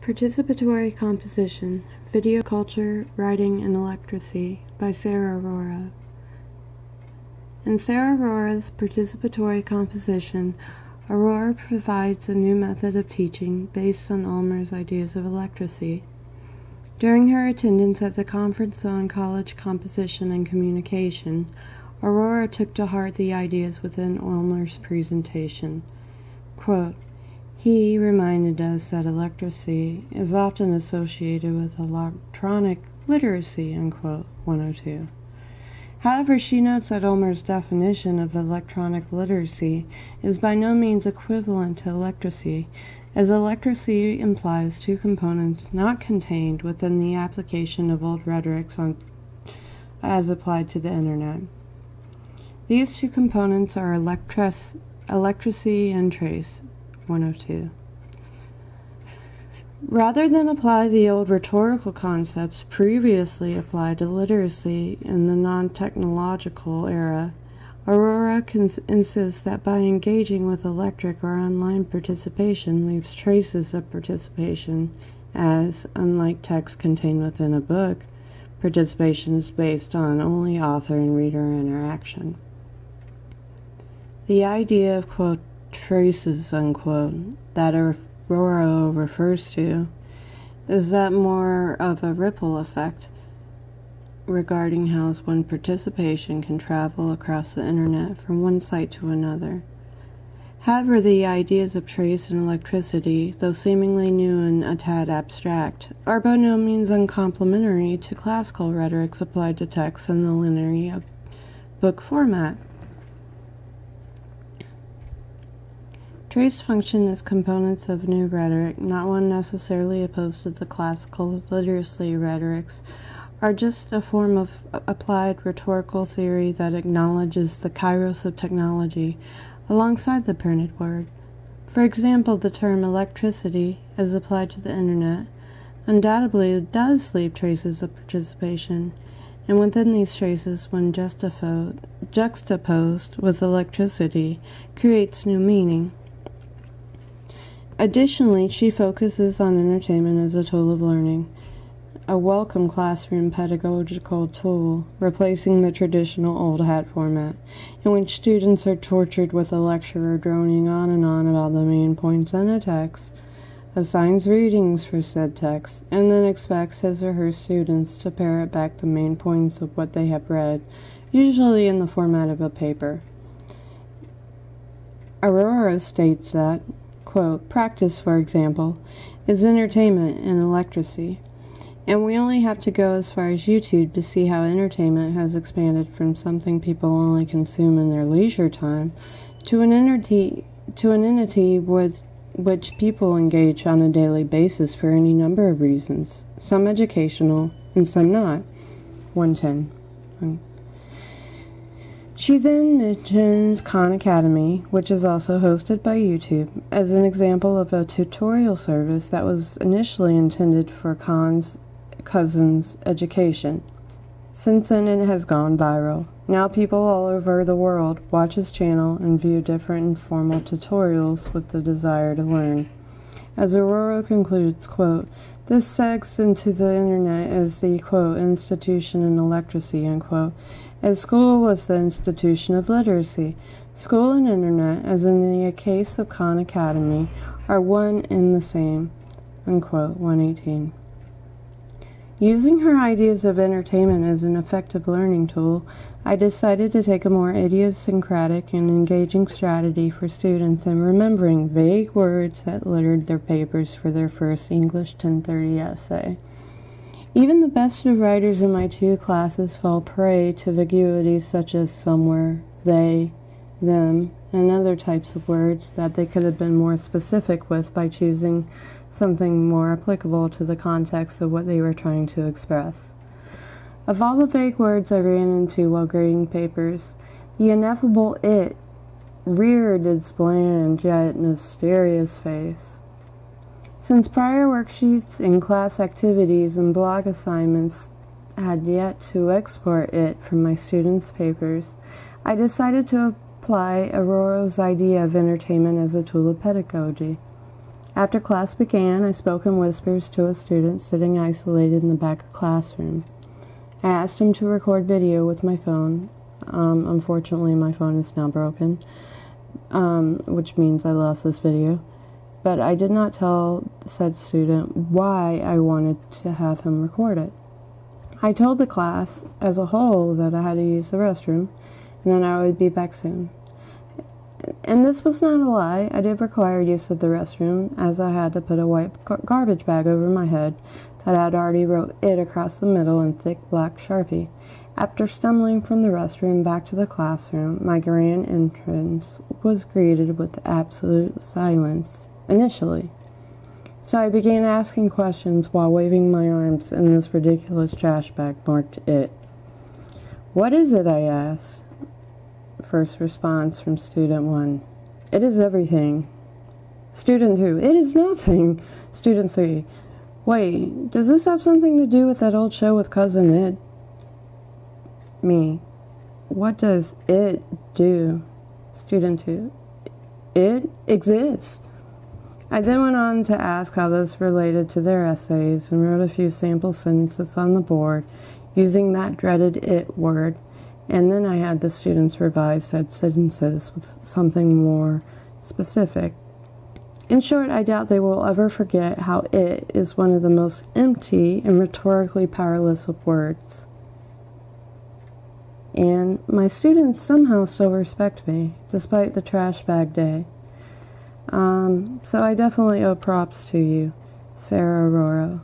Participatory Composition Video Culture, Writing, and Electracy by Sarah Arroyo. In Sarah Arroyo's participatory composition, Arroyo provides a new method of teaching based on Ulmer's ideas of electracy. During her attendance at the Conference on College Composition and Communication, Arroyo took to heart the ideas within Ulmer's presentation. Quote, he reminded us that electracy is often associated with electronic literacy, unquote, 102. However, she notes that Ulmer's definition of electronic literacy is by no means equivalent to electracy, as electracy implies two components not contained within the application of old rhetorics on, as applied to the Internet. These two components are electric- electricity and trace, 102. Rather than apply the old rhetorical concepts previously applied to literacy in the non technological era, Arroyo insists that by engaging with electric or online participation leaves traces of participation, as, unlike text contained within a book, participation is based on only author and reader interaction. The idea of, quote, traces, unquote, that Arroyo refers to, is that more of a ripple effect regarding how one participation can travel across the internet from one site to another. However, the ideas of trace and electracy, though seemingly new and a tad abstract, are by no means uncomplimentary to classical rhetorics applied to text in the linear book format. Trace function as components of new rhetoric, not one necessarily opposed to the classical literacy rhetorics, are just a form of applied rhetorical theory that acknowledges the kairos of technology alongside the printed word. For example, the term electracy, as applied to the internet, undoubtedly does leave traces of participation, and within these traces, when juxtaposed with electricity, creates new meaning. Additionally, she focuses on entertainment as a tool of learning, a welcome classroom pedagogical tool, replacing the traditional old hat format, in which students are tortured with a lecturer droning on and on about the main points in a text, assigns readings for said text, and then expects his or her students to parrot back the main points of what they have read, usually in the format of a paper. Arroyo states that quote, practice, for example, is entertainment and electracy. And we only have to go as far as YouTube to see how entertainment has expanded from something people only consume in their leisure time to an entity, to an entity with which people engage on a daily basis for any number of reasons, some educational and some not. 110. She then mentions Khan Academy, which is also hosted by YouTube, as an example of a tutorial service that was initially intended for Khan's cousin's education. Since then, it has gone viral. Now, people all over the world watch his channel and view different informal tutorials with the desire to learn. As Arroyo concludes, quote, this segs into the internet as the, quote, institution in electracy, unquote, as school was the institution of literacy. School and internet, as in the case of Khan Academy, are one and the same. Unquote, 118. Using her ideas of entertainment as an effective learning tool, I decided to take a more idiosyncratic and engaging strategy for students in remembering vague words that littered their papers for their first English 1030 essay. Even the best of writers in my two classes fell prey to vaguities such as somewhere, they, them, and other types of words that they could have been more specific with by choosing something more applicable to the context of what they were trying to express. Of all the vague words I ran into while grading papers, the ineffable it reared its bland yet mysterious face. Since prior worksheets and class activities and blog assignments had yet to export it from my students' papers, I decided to apply Arroyo's idea of entertainment as a tool of pedagogy. After class began, I spoke in whispers to a student sitting isolated in the back of the classroom. I asked him to record video with my phone. Um, unfortunately, my phone is now broken, um, which means I lost this video. But I did not tell said student why I wanted to have him record it. I told the class as a whole that I had to use the restroom and then I would be back soon. And this was not a lie. I did require use of the restroom, as I had to put a white garbage bag over my head that I had already wrote it across the middle in thick black sharpie. After stumbling from the restroom back to the classroom, my grand entrance was greeted with absolute silence, initially. So I began asking questions while waving my arms, and this ridiculous trash bag marked it. What is it? I asked. First response from student one It is everything. Student two It is nothing. Student three Wait, does this have something to do with that old show with Cousin It? Me. What does it do? Student two It exists. I then went on to ask how this related to their essays and wrote a few sample sentences on the board using that dreaded it word, and then I had the students revise said sentences with something more specific. In short, I doubt they will ever forget how it is one of the most empty and rhetorically powerless of words. And my students somehow still respect me, despite the trash bag day. Um, so I definitely owe props to you, Sarah Arroyo.